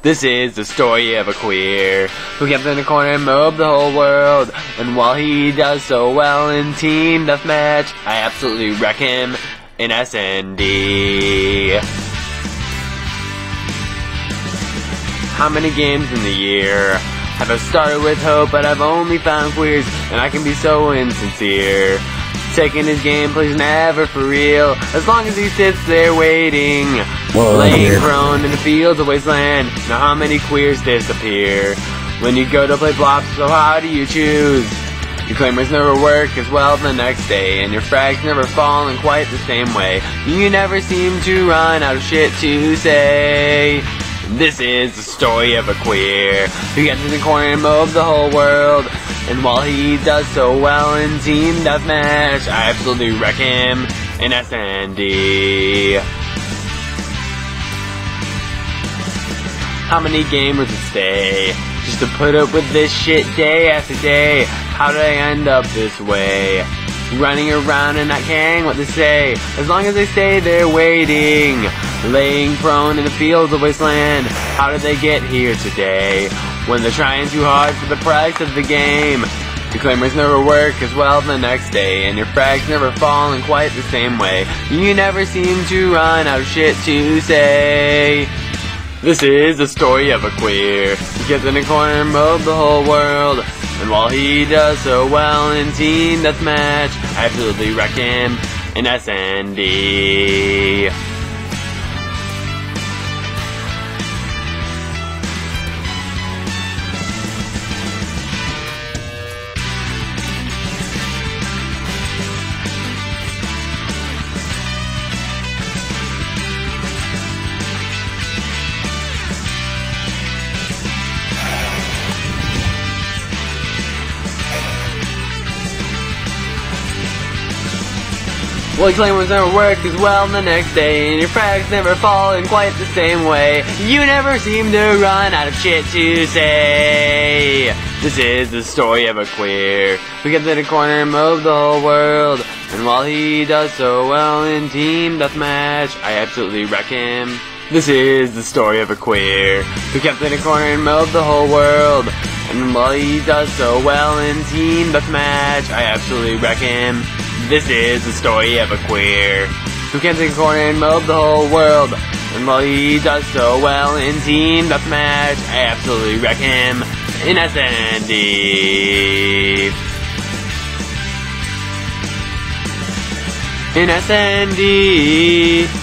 This is the story of a queer who kept in the corner and mowed the whole world. And while he does so well in team deathmatch, I absolutely wreck him in SND. How many games in the year have I started with hope, but I've only found queers, and I can be so insincere. Taking his gameplays never for real, as long as he sits there waiting. Whoa, laying prone in the fields of wasteland. Now how many queers disappear? When you go to play Black Ops, so how do you choose? Your claymores never work as well the next day, and your frags never fall in quite the same way. You never seem to run out of shit to say. This is the story of a queer who gets in the corner mows the whole world. And while he does so well in team deathmatch, I absolutely wreck him in SND. How many gamers would stay just to put up with this shit day after day? How did I end up this way? Running around and not caring what to say, as long as they stay there waiting. Laying prone in the fields of wasteland. How did they get here today? When they're trying too hard for the price of the game. Your claymores never work as well the next day, and your frags never fall in quite the same way. You never seem to run out of shit to say. This is the story of a queer who gets in a corner mowed the whole world. And while he does so well in team deathmatch, I absolutely wreck him in SND. Well, claymores never work as well the next day, and your frags never fall in quite the same way. You never seem to run out of shit to say. This is the story of a queer who gets in a corner and mows the whole world. And while he does so well in team deathmatch, I absolutely wreck him. This is the story of a queer who kept in a corner and mowed the whole world. And while he does so well in team deathmatch, I absolutely wreck him. This is the story of a queer who kept in a corner and mowed the whole world. And while he does so well in team deathmatch, I absolutely wreck him in SND. In SND.